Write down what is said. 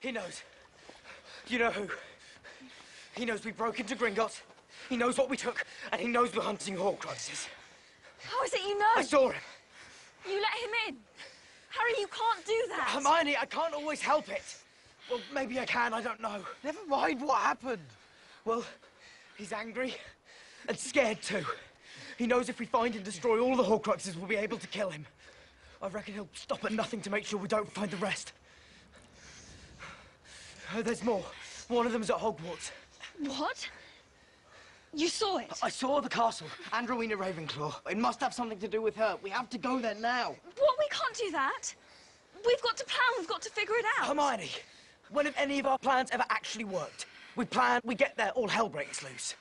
He knows. You know who? He knows we broke into Gringotts. He knows what we took, and he knows we're hunting Horcruxes. How is it you know? I saw him. You let him in. Harry, you can't do that. Hermione, I can't always help it. Well, maybe I can, I don't know. Never mind what happened. Well, he's angry and scared too. He knows if we find and destroy all the Horcruxes, we'll be able to kill him. I reckon he'll stop at nothing to make sure we don't find the rest. Uh, there's more. One of them's at Hogwarts. What? You saw it? I saw the castle and Rowena Ravenclaw. It must have something to do with her. We have to go there now. What? We can't do that. We've got to plan. We've got to figure it out. Hermione, when have any of our plans ever actually worked? We plan, we get there, all hell breaks loose.